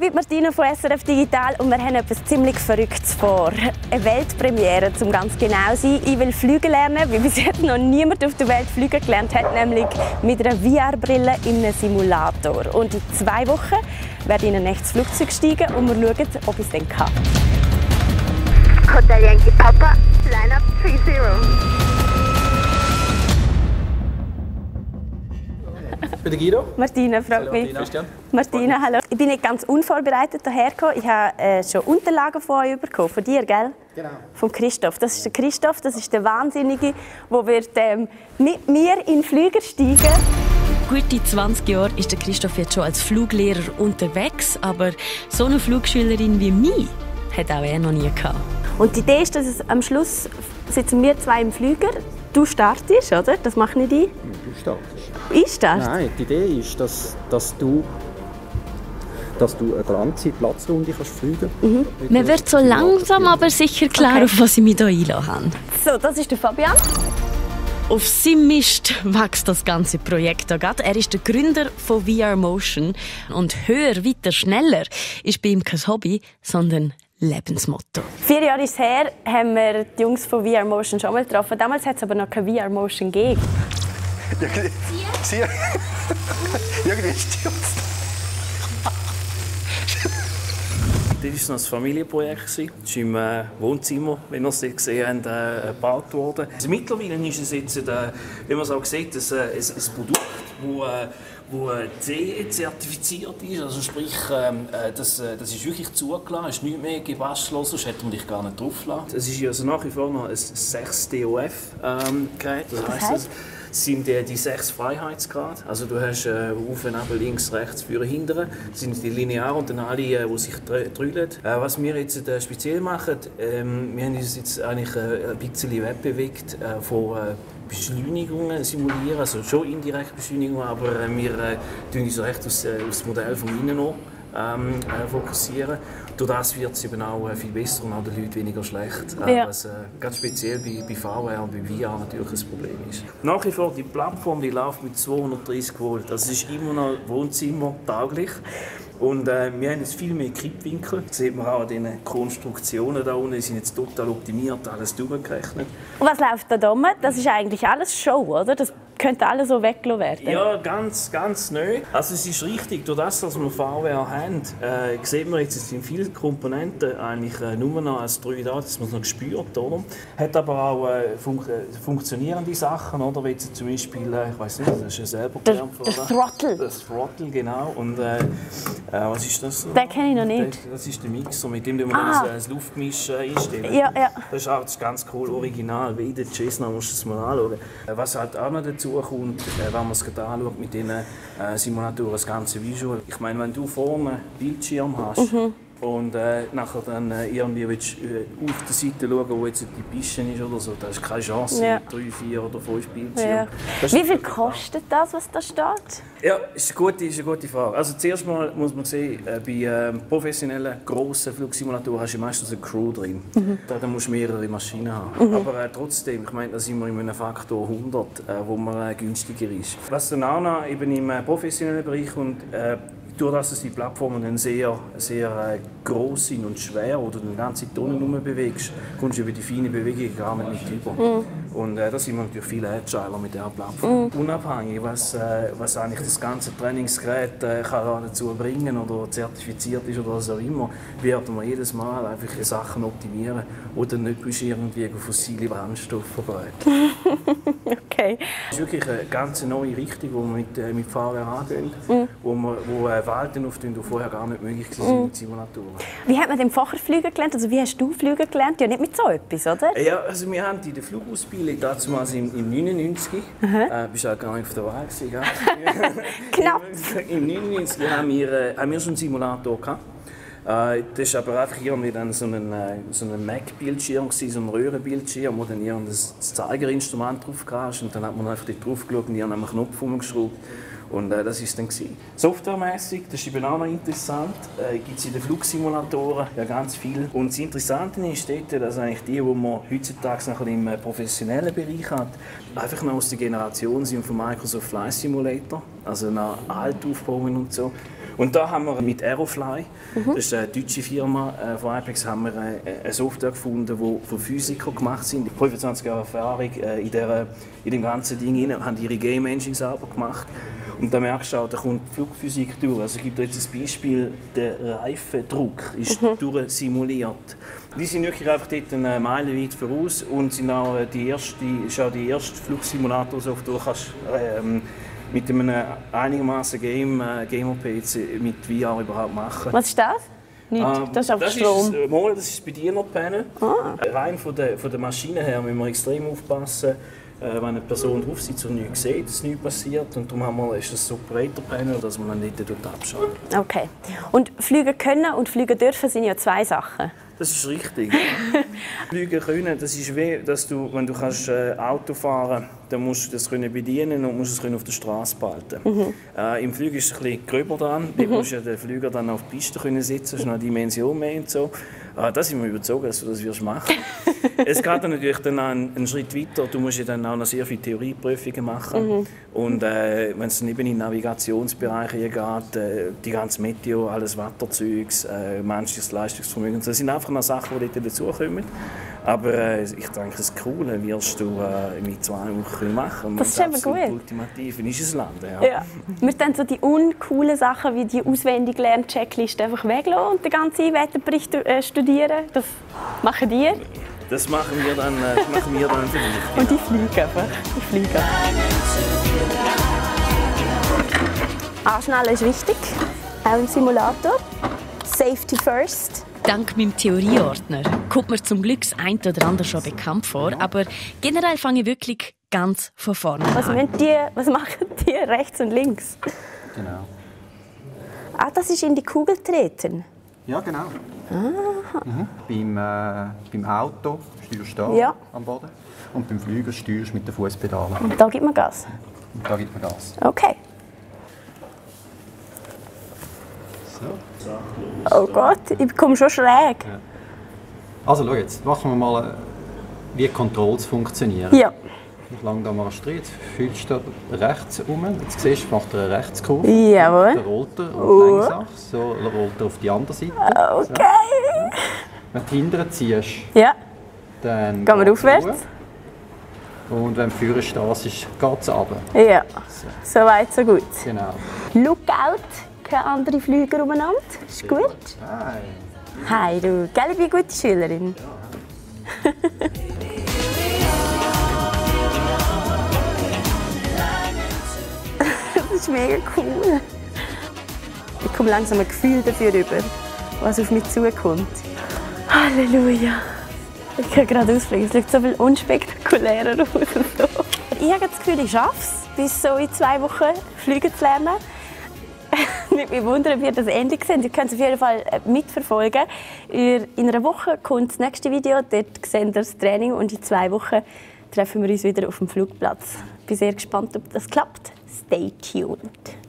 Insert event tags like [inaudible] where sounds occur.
Ich bin Martina von SRF Digital und wir haben etwas ziemlich Verrücktes vor. Eine Weltpremiere, um ganz genau zu sein. Ich will fliegen lernen, wie bis jetzt noch niemand auf der Welt fliegen gelernt hat, nämlich mit einer VR-Brille in einem Simulator. Und in zwei Wochen werde ich in ein echtes Flugzeug steigen und wir schauen, ob ich es dann kann. Hotel Yankee Papa, Lineup 30. Ich bin der Guido. Martina, freut Hallo, mich. Martina. Christian. Martina, hallo. Ich bin nicht ganz unvorbereitet hierher Ich habe äh, schon Unterlagen von euch bekommen, von dir, gell? Genau. Vom Christoph. Das ist der Christoph, das ist der Wahnsinnige, der wird ähm, mit mir in den Flüger steigen. Gute 20 Jahre ist der Christoph jetzt schon als Fluglehrer unterwegs, aber so eine Flugschülerin wie mich hat auch er noch nie gehabt. Und die Idee ist, dass es am Schluss sitzen wir zwei im Flüger. Du startest, oder? Das mache nicht ich. Du startest. Ich starte. Nein, die Idee ist, dass, dass du dass du eine ganze Platzrunde kannst fliegen kannst. Mir wird so langsam aber sicher klar, Okay. auf was ich mich hier einlassen. So, das ist der Fabian. Auf seinem Mist wächst das ganze Projekt hier gerade. Er ist der Gründer von VR Motion. Und höher, weiter, schneller ist bei ihm kein Hobby, sondern Lebensmotto. Vier Jahre ist es her, haben wir die Jungs von VR Motion schon mal getroffen. Damals hat es aber noch keine VR Motion gegeben. Irgendwie. Sie. Irgendwie stimmt Das war noch ein Familienprojekt. Das ist im äh, Wohnzimmer, wenn ihr es gesehen habt, äh, gebaut worden. Also mittlerweile ist es jetzt, äh, wie man es auch sieht, ein, Produkt, wo, äh, wo äh, CE-zertifiziert ist. Also sprich, ähm, äh, das, äh, das ist wirklich zugelassen, ist nicht mehr gebastelt, sonst hätte man dich gar nicht draufgelassen. Es ist also nach wie vor noch ein 6-DOF-Gerät. das heisst, heißt? es sind äh, die sechs Freiheitsgrade. Also du hast äh, auf, neben, links, rechts, vorne, hinten. Das sind die linear und dann alle, äh, die sich drü- drüllen. Äh, was wir jetzt äh, speziell machen, ähm, wir haben uns jetzt eigentlich äh, ein bisschen wegbewegt äh, von äh, Beschleunigungen simulieren, also schon indirekt Beschleunigungen, aber äh, wir äh, tun uns recht aus, äh, aus dem Modell vom Innen an ähm, äh, fokussieren. Durch das wird es eben auch äh, viel besser und auch den Leuten weniger schlecht. Äh, Ja. Was äh, ganz speziell bei, bei VR und bei VR natürlich ein Problem ist. Nach wie vor die Plattform, die läuft mit 230 Volt. Das ist immer noch Wohnzimmer tauglich. Und äh, wir haben jetzt viel mehr Kippwinkel. Das sieht man auch an diesen Konstruktionen da unten. Die sind jetzt total optimiert, alles durchgerechnet. Und was läuft da oben? Das ist eigentlich alles Show, oder? Das könnte alles so weggelassen werden. Ja, ganz, ganz neu. Also es ist richtig, durch das, dass wir VR haben, äh, sieht man jetzt, es sind viele Komponenten eigentlich äh, nur noch als 3D, dass man es noch spürt, oder? Hat aber auch äh, fun äh, funktionierende Sachen, oder? Wie jetzt zum Beispiel, äh, ich weiß nicht, das ist ja selber gelernt, oder? Throttle. Das Throttle, genau. Und äh, was ist das? Den kenne ich noch nicht. Das, das ist der Mixer, mit dem wir Ah. das Luftmisch äh, einstellen. Ja, ja. Das ist auch das ist ganz cool, original, wie in der Cessna, musst du es mal anschauen. Äh, Was halt auch noch dazu kommt, äh, wenn man es gerade anschaut mit diesen äh, Simulatoren, das ganze Visual. Ich meine, wenn du vorne Bildschirm hast Mhm. Und äh, nachher dann äh, irgendwie willst, äh, auf der Seite schauen, wo jetzt die Piste ist oder so, da ist keine Chance, Ja. mit drei, vier oder fünf Bildschirmen. Ja. Wie viel kostet das, was da steht? ja, ist eine gute, ist eine gute Frage. Also zuerst mal muss man sehen, äh, bei ähm, professionellen, grossen Flugsimulatoren hast du meistens eine Crew drin. Da, da musst du mehrere Maschinen haben. Aber äh, trotzdem, ich meine, da sind wir in einem Faktor 100, äh, wo man äh, günstiger ist. Was dann auch noch eben im professionellen Bereich und durch das dass die Plattformen dann sehr, sehr äh, groß sind und schwer oder den ganzen Tonnen bewegst, kommst du über die feinen Bewegungen gar nicht über. Und äh, da sind wir natürlich viel agiler mit dieser Plattform. Unabhängig, was, äh, was eigentlich das ganze Trainingsgerät äh, kann dazu bringen oder zertifiziert ist oder was auch immer, werden wir jedes Mal einfach Sachen optimieren oder nicht irgendwie auf fossile Brennstoffe verbreiten. [laughs] Okay. Das ist wirklich eine ganz neue Richtung, die wir mit, äh, mit VR angehen, wo, wir, wo äh, Welten auftun, die vorher gar nicht möglich waren mit Simulatoren. Wie hat man denn vorher fliegen gelernt? Also wie hast du fliegen gelernt? Ja, nicht mit so etwas, oder? Ja, also wir haben in der Flugausbildung damals im, im 99, äh, bist du auch gar nicht auf der Wahl gewesen? [laughs] [laughs] Knapp. Im 99 haben wir, äh, haben wir schon einen Simulator gehabt. Äh, das war aber einfach irgendwie dann so ein, äh, so ein Mac-Bildschirm, so ein Röhrenbildschirm, wo dann irgendein Zeigerinstrument drauf hast und dann hat man einfach drauf geschaut und irgendeinen Knopf umgeschraubt. Und äh, das ist dann gewesen. Softwaremäßig, das ist eben auch noch interessant, äh, gibt es in den Flugsimulatoren ja ganz viel. Und das Interessante ist dort, dass eigentlich die, die man heutzutage noch ein bisschen im äh, professionellen Bereich hat, einfach noch aus der Generation sind von Microsoft Flight Simulator, also noch alt aufbauen und so. Und da haben wir mit Aerofly, das ist eine deutsche Firma äh, von Apex, haben wir äh, eine Software gefunden, die von Physikern gemacht sind. 25 Jahre Erfahrung äh, in, der, in dem ganzen Ding rein, haben ihre Game Engine selber gemacht. Und da merkst du auch, da kommt die Flugphysik durch. Also ich gebe dir jetzt ein Beispiel, der Reifendruck ist durchsimuliert. Die sind wirklich einfach dort eine Meile weit voraus und sind auch äh, die erste, ist auch die erste Flugsimulator-Software, die kannst, ähm, mit einem einigermaßen Game, äh, Gamer-PC mit VR überhaupt machen. Was ist das? Nicht. Ähm, das ist einfach das Strom. Ist, äh, mal, das ist das Bedienerpanel. Äh, Rein von der, von der Maschine her müssen wir extrem aufpassen, wenn eine Person drauf sitzt und nichts sieht, dass nichts passiert. Und darum haben wir, ist das Operator-Panel, dass man nicht dort abschaltet. Okay. Und fliegen können und fliegen dürfen sind ja zwei Sachen. Das ist richtig. [laughs] Fliegen können, das ist wie, dass du, wenn du kannst, äh, Auto fahren dann musst du das können bedienen und musst es können auf der Straße behalten. Äh, Im Flug ist es ein bisschen gröber dran. Musst du ja den Flüger dann auf die Piste können setzen, das ist eine Dimension mehr und so. Äh, da sind wir überzogen, dass du das wirst machen. [laughs] es geht dann natürlich dann einen, einen Schritt weiter. Du musst ja dann auch noch sehr viele Theorieprüfungen machen. Und äh, wenn es dann eben in den Navigationsbereich geht, äh, die ganze Meteo, alles Wetterzeugs, äh, menschliches Leistungsvermögen, das sind einfach noch Sachen, die dort dazukommen. Aber äh, ich denke, das Coole wirst du äh, mit zwei Wochen machen. Das ist eben gut. Ultimativ ist es Land. Ja. Ja. Wir dann so die uncoolen Sachen wie die auswendig lernen Checkliste einfach weglassen und den ganzen Wetterbericht äh, studieren. Das machen die. Das machen wir dann, äh, das machen wir dann für dich. Und die fliegen einfach. Die fliegen. Anschnallen ist wichtig, auch im Simulator. Safety first. Dank meinem Theorieordner kommt mir zum Glück das ein oder andere schon bekannt vor, aber generell fange ich wirklich ganz von vorne Was, an. müssen die, was machen die rechts und links? Genau. Ah, das ist in die Kugel treten. Ja, genau. Mhm. Beim, äh, beim Auto steuerst du da Ja. am Boden und beim Flüger steuerst du mit den Fußpedalen. Und da gibt man Gas. Und da gibt man Gas. Okay. So. Oh Gott, ich komme schon schräg. Also schau jetzt, machen wir mal, äh, wie Controls funktionieren. Ja. Ich lang da mal. Jetzt fühlst du rechts um. Jetzt siehst du, macht er eine Rechtskurve. Dann Jawohl. rollt er Oh. auf Längsach. So rollt er auf die andere Seite. Okay. Wenn du hinterher ziehst, Ja. dann Gehen wir aufwärts? Und wenn du vorne stehst, geht es runter. Ja. So weit, so gut. Genau. Lookout, keine anderen Flüger umeinander. Ist gut. Hi. Hi, du. Gell, ich bin eine gute Schülerin. [laughs] das ist mega cool. Ich komme langsam ein Gefühl dafür über, was auf mich zukommt. Halleluja. Ich kann gerade ausfliegen. Es sieht so viel unspektakulärer [laughs] aus. Ich habe das Gefühl, ich schaffe es, bis so in zwei Wochen fliegen zu lernen. [laughs] Nicht mich wundern, ob ihr das Ende seht. Ihr könnt es auf jeden Fall äh, mitverfolgen. In einer Woche kommt das nächste Video. Dort seht ihr das Training. Und in zwei Wochen treffen wir uns wieder auf dem Flugplatz. Ich bin sehr gespannt, ob das klappt. Stay tuned.